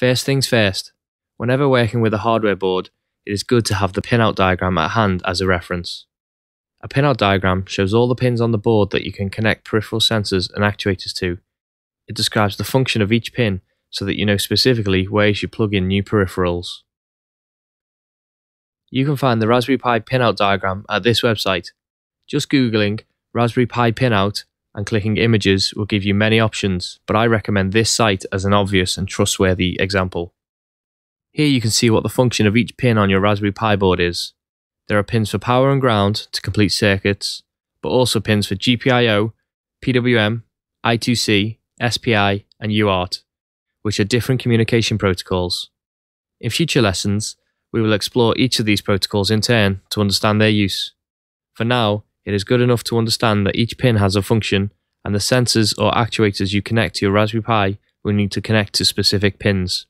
First things first, whenever working with a hardware board, it is good to have the pinout diagram at hand as a reference. A pinout diagram shows all the pins on the board that you can connect peripheral sensors and actuators to. It describes the function of each pin so that you know specifically where you should plug in new peripherals. You can find the Raspberry Pi pinout diagram at this website. Just googling Raspberry Pi pinout and clicking images will give you many options, but I recommend this site as an obvious and trustworthy example. Here you can see what the function of each pin on your Raspberry Pi board is. There are pins for power and ground to complete circuits, but also pins for GPIO, PWM, I2C, SPI, and UART, which are different communication protocols. In future lessons, we will explore each of these protocols in turn to understand their use. For now, it is good enough to understand that each pin has a function and the sensors or actuators you connect to your Raspberry Pi will need to connect to specific pins.